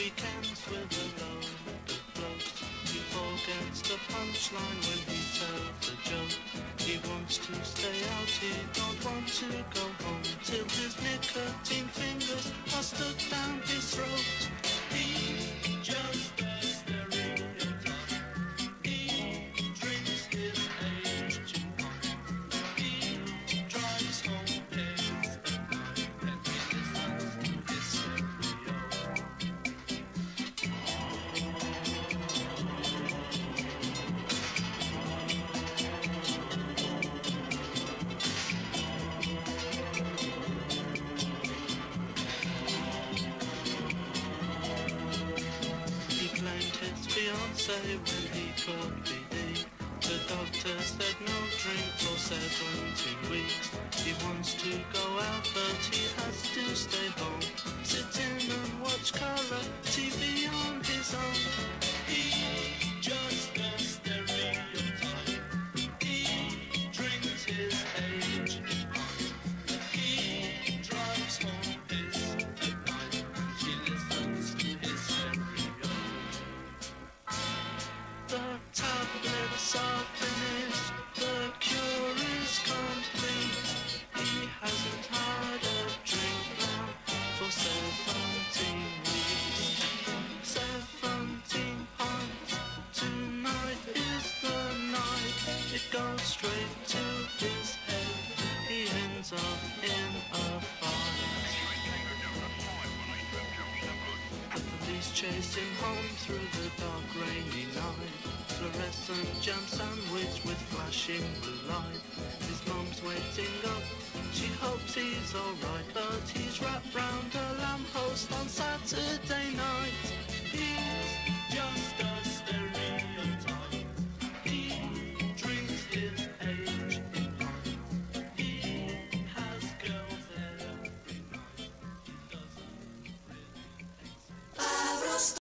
Weekends with a load of blokes. He forgets the punchline when he tells the joke. He wants to stay out, he don't want to go home fiance when he caught VD. The doctor said no drink for 17 weeks. He wants to go out, but he has to stay home. Sit in and watch color TV It goes straight to his head, he ends up in a fight. The police chase him home through the dark rainy night. Fluorescent jam sandwich with flashing blue light. His mum's waiting up. She hopes he's alright, but he's wrapped round a lamppost on Saturday